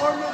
normal.